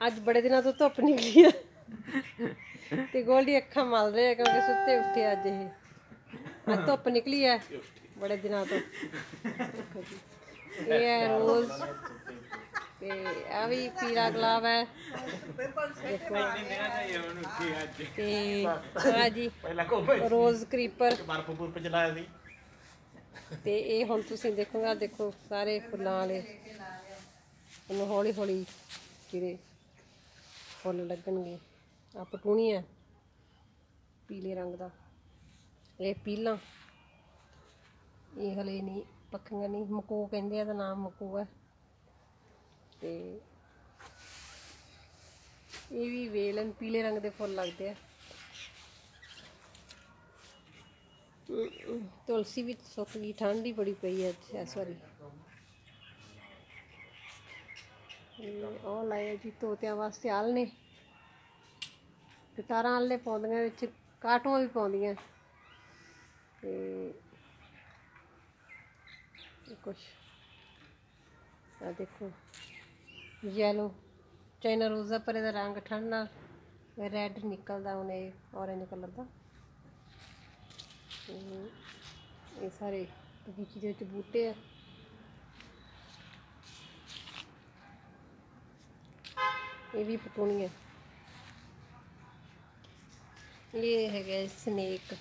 ਅੱਜ ਬੜੇ ਦਿਨਾਂ ਤੋਂ ਧੁੱਪ ਨਿਕਲੀ ਆ। ਤੇ ਗੋਲਡੀ ਅੱਖਾਂ ਮਲ ਰਿਹਾ ਕਿਉਂਕਿ ਸੁੱਤੇ ਉੱਠੇ ਅੱਜ ਇਹ। ਅੱਜ ਧੁੱਪ ਨਿਕਲੀ ਹੈ ਬੜੇ ਦਿਨਾਂ ਤੋਂ। ਇਹ ਹੈ ਰੋਜ਼। ਤੇ ਆ ਵੀ ਪੀਲਾ ਗੁਲਾਬ ਹੈ। ਤੇ ਆ ਜੀ ਰੋਜ਼ ਕਰੀਪਰ। ਬਰਫ ਬੁਰਫ ਚਲਾਇਆ ਸੀ ਤੇ ਇਹ ਹੁਣ ਤੁਸੀਂ ਦੇਖੋਗਾ ਦੇਖੋ ਸਾਰੇ ਫੁੱਲਾਂ ਵਾਲੇ। ਇਹਨੂੰ ਹੌਲੀ ਹੌਲੀ ਜਿਹੜੇ ਫੁੱਲ ਲੱਗਣਗੇ। ਆ ਪਟੂਣੀਆ ਪੀਲੇ ਰੰਗ ਦਾ। ਇਹ ਪੀਲਾਂ। ਇਹ ਹਲੇ ਨਹੀਂ, ਪੱਕੀਆਂ ਨਹੀਂ। ਮਕੂ ਕਹਿੰਦੇ ਆ ਦਾ ਨਾਮ ਮਕੂ ਹੈ। ਤੇ ਇਹ ਵੀ ਵੇਲਨ ਪੀਲੇ ਰੰਗ ਦੇ ਫੁੱਲ ਲੱਗਦੇ ਆ। ਤੁਲਸੀ ਵੀ ਸੁੱਕ ਗਈ, ਠੰਡ ਹੀ ਬੜੀ ਪਈ ਹੈ ਇਸ ਵਾਰੀ ਇਹ ਉਹ ਲਾਏ ਜੀ ਤੋਤਿਆਂ ਵਾਸਤੇ ਆਲ ਨੇ ਤੇ ਤਾਰਾਂ ਪਾਉਂਦੀਆਂ ਵਿੱਚ ਕਾਟੂਆਂ ਵੀ ਪਾਉਂਦੀਆਂ। ਤੇ ਕੁਛ। ਆ ਦੇਖੋ ਯੈਲੋ ਚਾਈਨਾ ਰੋਜ਼ਾ ਪਰ ਇਹਦਾ ਰੰਗ ਠੰਡ ਨਾਲ ਰੈੱਡ ਨਿਕਲਦਾ ਉਹਨੇ ਔਰੇਂਜ ਕਲਰ ਦਾ। ਇਹ ਸਾਰੇ ਬਗੀਚੇ ਦੇ ਵਿੱਚ ਬੂਟੇ ਆ। ਇਹ ਵੀ ਪਟੂਣੀਆਂ ਇਹ ਹੈਗਾ ਸਨੇਕ।